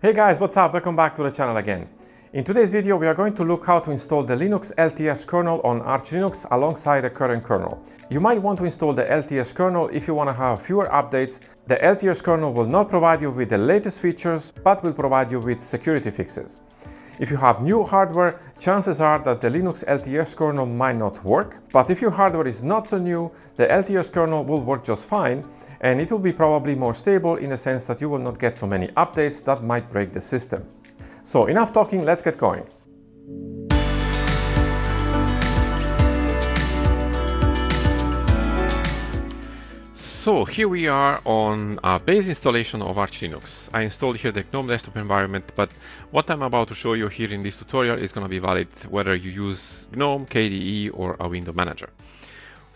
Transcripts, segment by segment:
Hey guys, what's up? Welcome back to the channel again. In today's video, we are going to look how to install the Linux LTS kernel on Arch Linux alongside the current kernel. You might want to install the LTS kernel if you want to have fewer updates. The LTS kernel will not provide you with the latest features, but will provide you with security fixes. If you have new hardware, chances are that the Linux LTS kernel might not work, but if your hardware is not so new, the LTS kernel will work just fine, and it will be probably more stable in the sense that you will not get so many updates that might break the system. So enough talking, let's get going. So here we are on a base installation of Arch Linux. I installed here the GNOME desktop environment, but what I'm about to show you here in this tutorial is going to be valid whether you use GNOME, KDE or a window manager.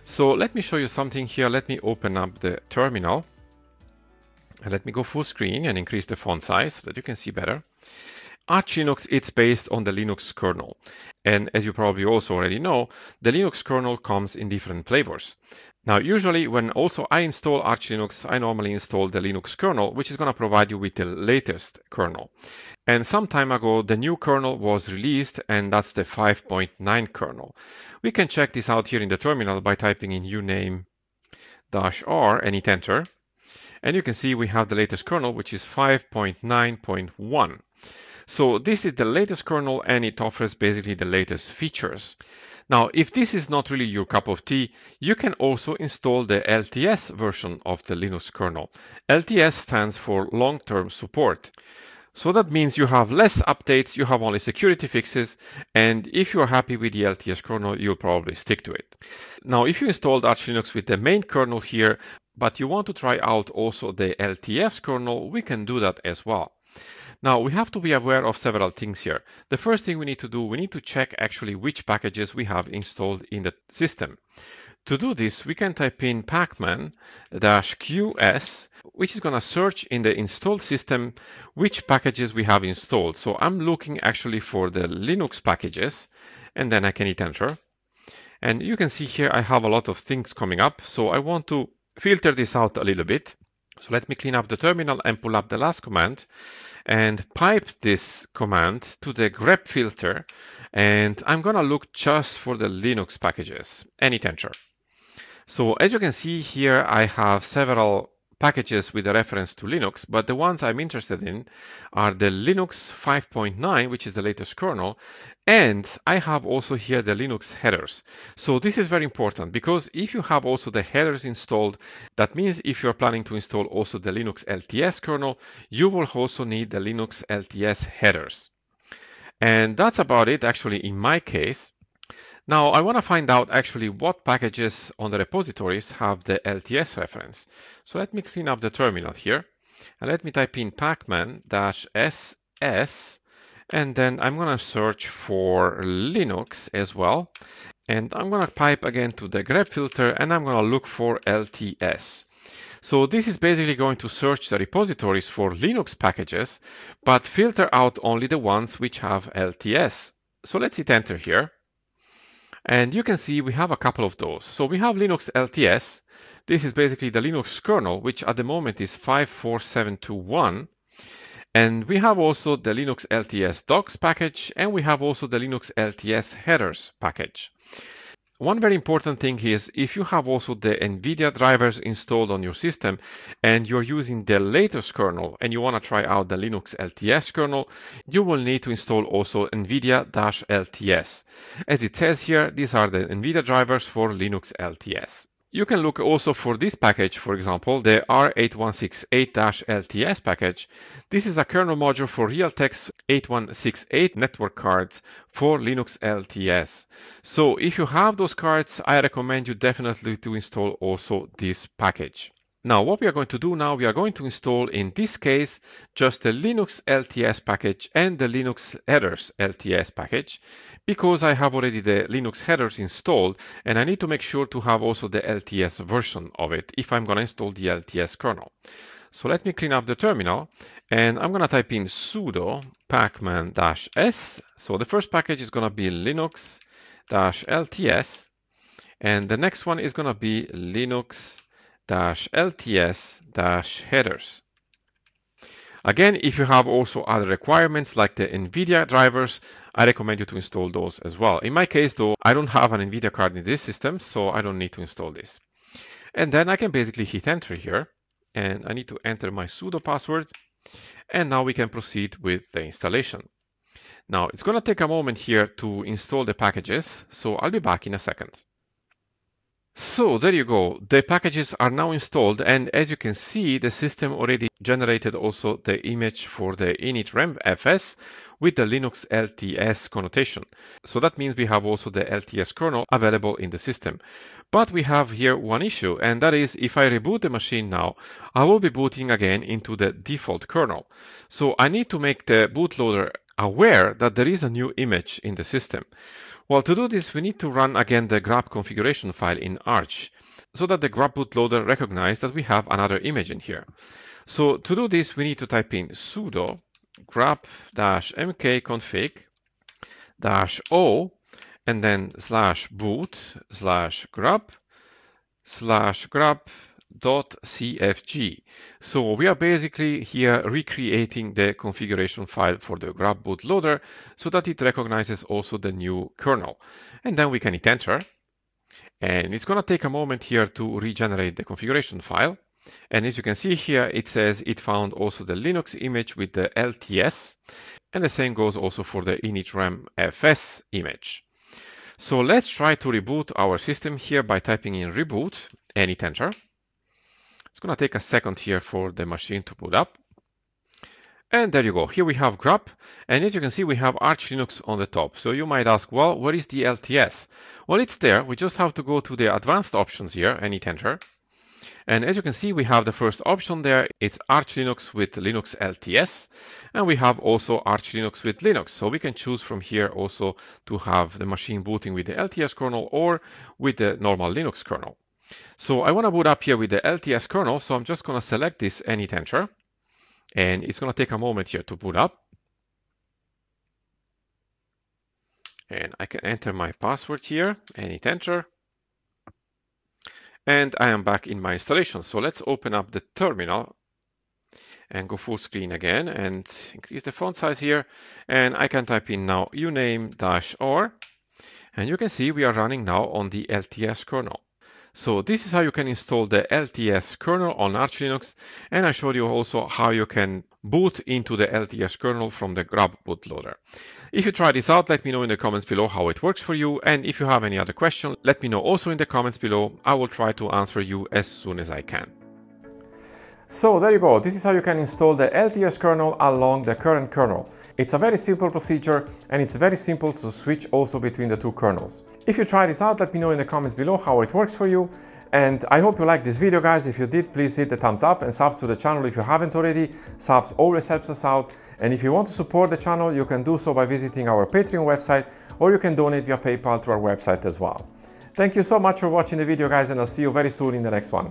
So let me show you something here. Let me open up the terminal and let me go full screen and increase the font size so that you can see better. Arch Linux, it's based on the Linux kernel. And as you probably also already know, the Linux kernel comes in different flavors. Now, usually when also I install Arch Linux, I normally install the Linux kernel, which is going to provide you with the latest kernel. And some time ago, the new kernel was released, and that's the 5.9 kernel. We can check this out here in the terminal by typing in uname dash -r and hit enter. And you can see we have the latest kernel, which is 5.9.1. So this is the latest kernel and it offers basically the latest features. Now, if this is not really your cup of tea, you can also install the LTS version of the Linux kernel. LTS stands for long-term support. So that means you have less updates, you have only security fixes, and if you're happy with the LTS kernel, you'll probably stick to it. Now, if you installed Arch Linux with the main kernel here, but you want to try out also the LTS kernel, we can do that as well. Now we have to be aware of several things here. The first thing we need to do, we need to check actually which packages we have installed in the system. To do this, we can type in pacman-qs, which is going to search in the installed system which packages we have installed. So I'm looking actually for the Linux packages, and then I can hit enter. And you can see here I have a lot of things coming up, so I want to filter this out a little bit. So let me clean up the terminal and pull up the last command and pipe this command to the grep filter. And I'm going to look just for the Linux packages any hit enter. So as you can see here, I have several packages with a reference to Linux, but the ones I'm interested in are the Linux 5.9, which is the latest kernel, and I have also here the Linux headers. So this is very important because if you have also the headers installed, that means if you're planning to install also the Linux LTS kernel, you will also need the Linux LTS headers. And that's about it actually in my case. Now I want to find out actually what packages on the repositories have the LTS reference. So let me clean up the terminal here and let me type in pacman-ss and then I'm going to search for Linux as well. And I'm going to pipe again to the grep filter and I'm going to look for LTS. So this is basically going to search the repositories for Linux packages, but filter out only the ones which have LTS. So let's hit enter here. And you can see we have a couple of those. So we have Linux LTS. This is basically the Linux kernel, which at the moment is 54721. And we have also the Linux LTS docs package, and we have also the Linux LTS headers package. One very important thing is if you have also the NVIDIA drivers installed on your system and you're using the latest kernel and you want to try out the Linux LTS kernel, you will need to install also NVIDIA-LTS. As it says here, these are the NVIDIA drivers for Linux LTS. You can look also for this package, for example, the R8168-LTS package. This is a kernel module for Realtek 8168 network cards for Linux LTS. So if you have those cards, I recommend you definitely to install also this package. Now, what we are going to do now, we are going to install, in this case, just the Linux LTS package and the Linux headers LTS package, because I have already the Linux headers installed, and I need to make sure to have also the LTS version of it if I'm going to install the LTS kernel. So let me clean up the terminal, and I'm going to type in sudo pacman-s. So the first package is going to be linux-lts, and the next one is going to be linux lts headers. Again, if you have also other requirements like the NVIDIA drivers, I recommend you to install those as well. In my case though, I don't have an NVIDIA card in this system, so I don't need to install this. And then I can basically hit enter here and I need to enter my sudo password. And now we can proceed with the installation. Now it's going to take a moment here to install the packages, so I'll be back in a second. So there you go. The packages are now installed and as you can see the system already generated also the image for the init fs with the Linux LTS connotation. So that means we have also the LTS kernel available in the system. But we have here one issue and that is if I reboot the machine now, I will be booting again into the default kernel. So I need to make the bootloader aware that there is a new image in the system. Well, to do this, we need to run again the grub configuration file in Arch so that the grub bootloader recognizes that we have another image in here. So to do this, we need to type in sudo grub-mkconfig -o and then slash boot slash grub slash grub .cfg. So we are basically here recreating the configuration file for the grub bootloader so that it recognizes also the new kernel. And then we can hit enter. And it's going to take a moment here to regenerate the configuration file. And as you can see here, it says it found also the Linux image with the LTS. And the same goes also for the initram fs image. So let's try to reboot our system here by typing in reboot and hit enter. It's going to take a second here for the machine to boot up. And there you go. Here we have grub. And as you can see, we have Arch Linux on the top. So you might ask, well, where is the LTS? Well, it's there. We just have to go to the advanced options here and hit enter. And as you can see, we have the first option there. It's Arch Linux with Linux LTS. And we have also Arch Linux with Linux. So we can choose from here also to have the machine booting with the LTS kernel or with the normal Linux kernel. So I want to boot up here with the LTS kernel. So I'm just going to select this hit enter. And it's going to take a moment here to boot up. And I can enter my password here hit enter. And I am back in my installation. So let's open up the terminal and go full screen again and increase the font size here. And I can type in now uname-r. And you can see we are running now on the LTS kernel. So this is how you can install the LTS kernel on Arch Linux. And I showed you also how you can boot into the LTS kernel from the grub bootloader. If you try this out, let me know in the comments below how it works for you. And if you have any other question, let me know also in the comments below. I will try to answer you as soon as I can. So there you go. This is how you can install the LTS kernel along the current kernel. It's a very simple procedure and it's very simple to switch also between the two kernels. If you try this out, let me know in the comments below how it works for you. And I hope you liked this video guys. If you did, please hit the thumbs up and sub to the channel if you haven't already. Subs always helps us out. And if you want to support the channel, you can do so by visiting our Patreon website or you can donate via PayPal to our website as well. Thank you so much for watching the video guys and I'll see you very soon in the next one.